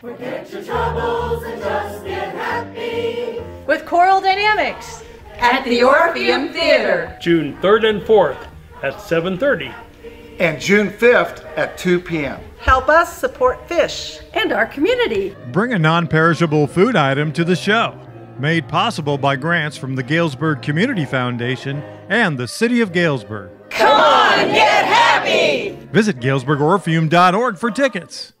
Forget your troubles and just get happy. With Choral Dynamics at the Orpheum Theater. June 3rd and 4th at 7:30 and June 5th at 2 p.m. Help us support fish and our community. Bring a non perishable food item to the show. Made possible by grants from the Galesburg Community Foundation and the City of Galesburg. Come on, get happy! Visit GalesburgOrpheum.org for tickets.